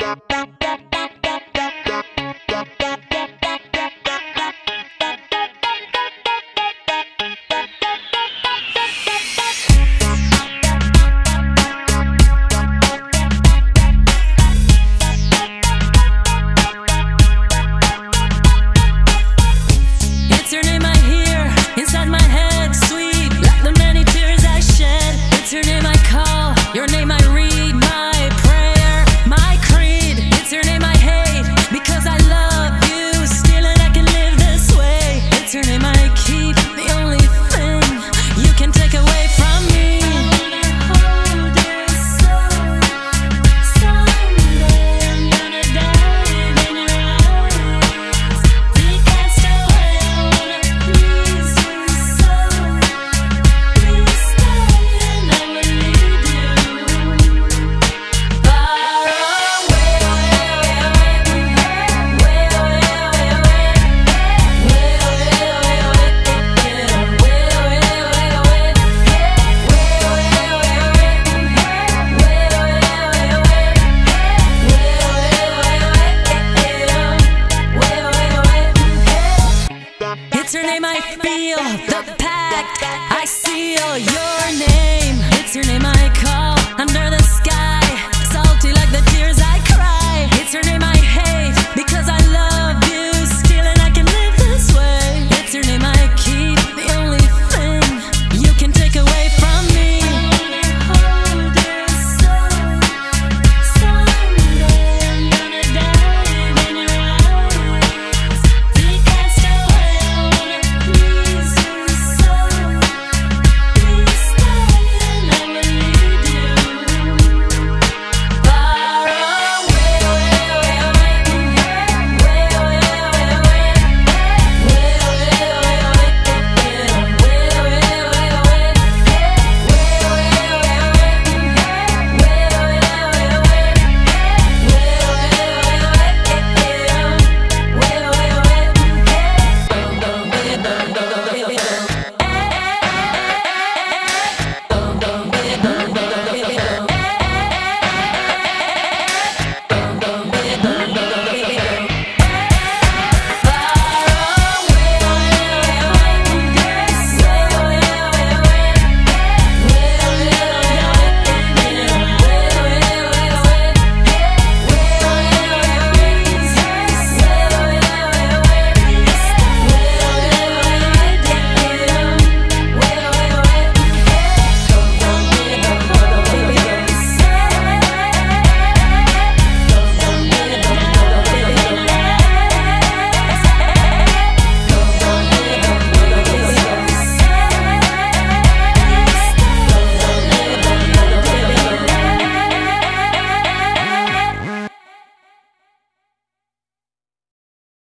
Bye. need. The It's your name I feel, the pact I seal. Your name, it's your name I.